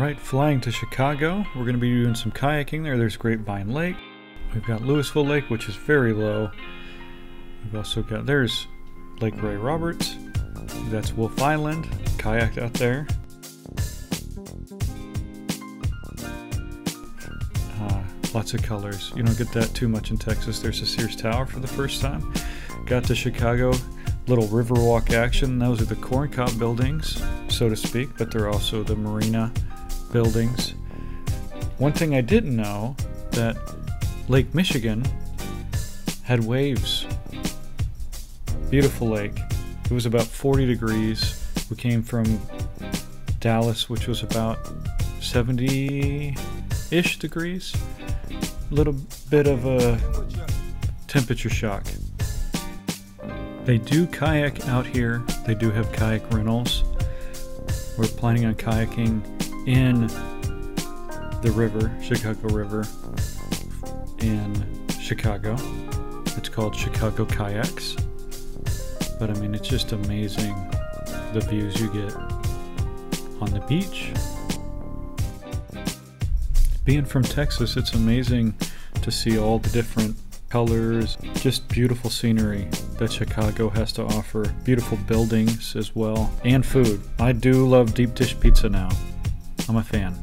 Alright, flying to Chicago. We're going to be doing some kayaking there. There's Grapevine Lake. We've got Lewisville Lake, which is very low. We've also got, there's Lake Ray Roberts. That's Wolf Island. Kayaked out there. Uh, lots of colors. You don't get that too much in Texas. There's a Sears Tower for the first time. Got to Chicago. Little Riverwalk action. Those are the corncob buildings, so to speak, but they're also the marina buildings. One thing I didn't know that Lake Michigan had waves. Beautiful lake. It was about 40 degrees. We came from Dallas, which was about 70 ish degrees. A little bit of a temperature shock. They do kayak out here, they do have kayak rentals. We're planning on kayaking in the river, Chicago River, in Chicago. It's called Chicago Kayaks. But I mean, it's just amazing the views you get on the beach. Being from Texas, it's amazing to see all the different colors, just beautiful scenery that Chicago has to offer. Beautiful buildings as well, and food. I do love deep dish pizza now. I'm a fan.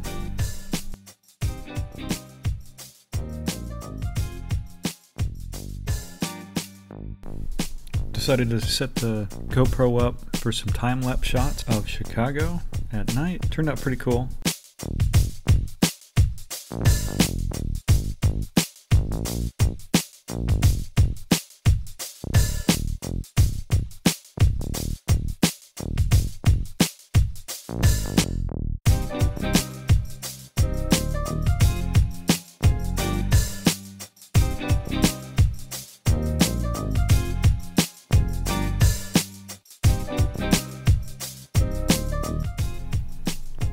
Decided to set the GoPro up for some time lapse shots of Chicago at night. Turned out pretty cool.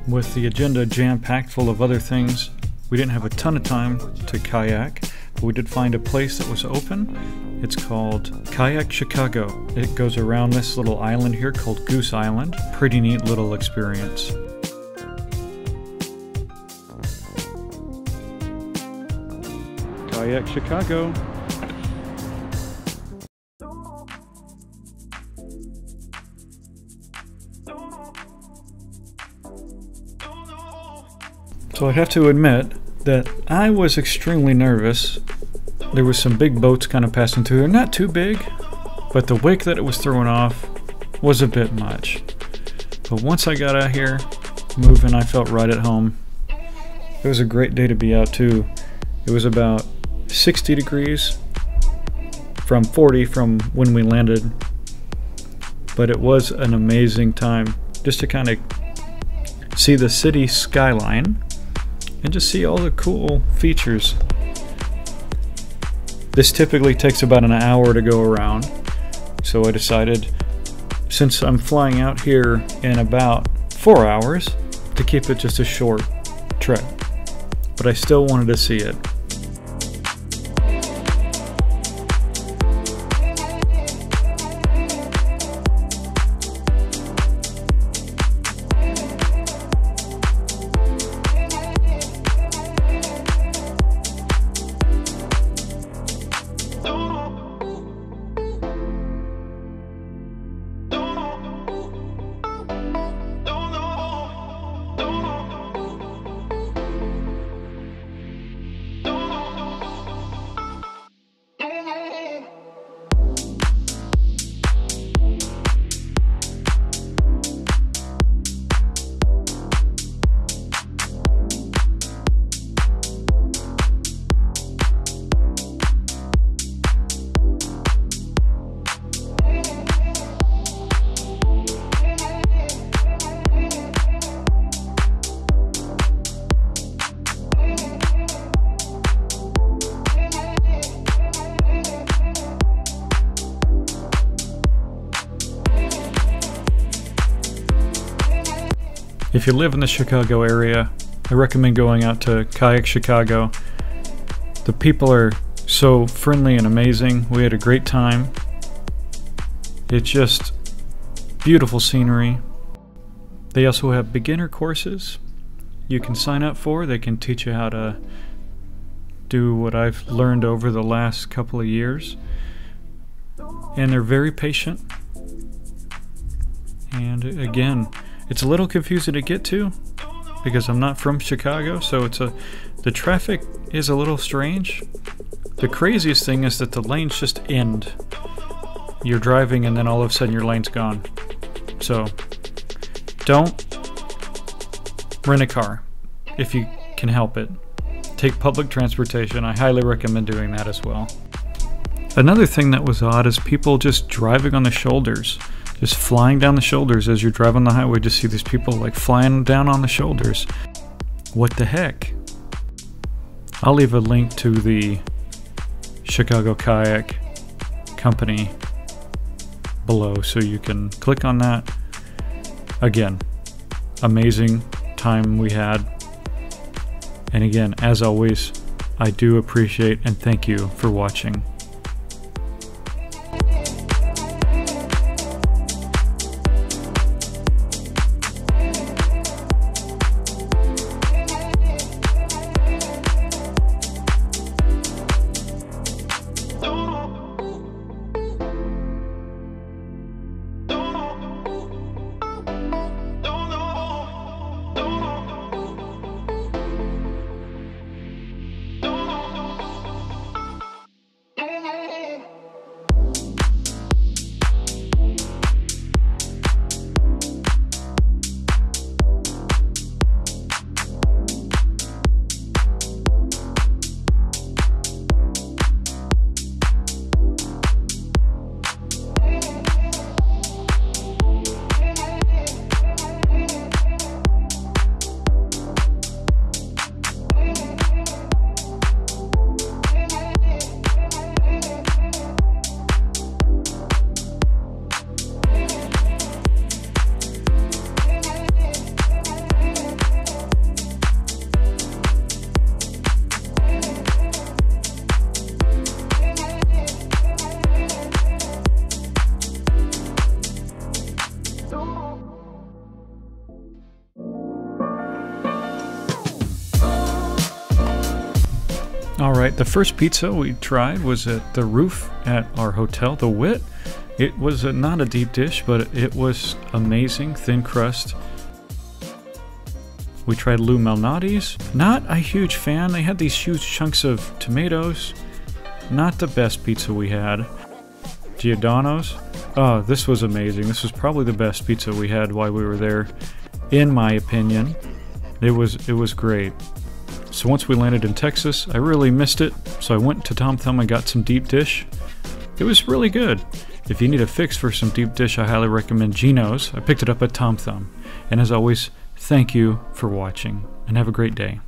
With the agenda jam packed full of other things, we didn't have a ton of time to kayak, but we did find a place that was open. It's called Kayak Chicago. It goes around this little island here called Goose Island. Pretty neat little experience. Kayak Chicago. So I have to admit that I was extremely nervous. There was some big boats kind of passing through. They're not too big, but the wake that it was throwing off was a bit much. But once I got out here, moving, I felt right at home. It was a great day to be out too. It was about 60 degrees from 40 from when we landed. But it was an amazing time just to kind of see the city skyline and just see all the cool features. This typically takes about an hour to go around, so I decided since I'm flying out here in about four hours to keep it just a short trip. But I still wanted to see it. If you live in the Chicago area, I recommend going out to Kayak Chicago. The people are so friendly and amazing. We had a great time. It's just beautiful scenery. They also have beginner courses you can sign up for. They can teach you how to do what I've learned over the last couple of years. And they're very patient. And again, it's a little confusing to get to because I'm not from Chicago, so it's a the traffic is a little strange. The craziest thing is that the lanes just end. You're driving and then all of a sudden your lane's gone. So don't rent a car if you can help it. Take public transportation. I highly recommend doing that as well. Another thing that was odd is people just driving on the shoulders, just flying down the shoulders as you're driving the highway. Just see these people like flying down on the shoulders. What the heck? I'll leave a link to the Chicago Kayak Company below so you can click on that. Again, amazing time we had. And again, as always, I do appreciate and thank you for watching. Alright, the first pizza we tried was at the roof at our hotel, the Wit. It was a, not a deep dish, but it was amazing, thin crust. We tried Lou Malnati's. Not a huge fan. They had these huge chunks of tomatoes. Not the best pizza we had. Giordano's. Oh, this was amazing. This was probably the best pizza we had while we were there, in my opinion. It was it was great. So once we landed in Texas, I really missed it, so I went to Tom Thumb and got some deep dish. It was really good. If you need a fix for some deep dish, I highly recommend Gino's. I picked it up at Tom Thumb. And as always, thank you for watching, and have a great day.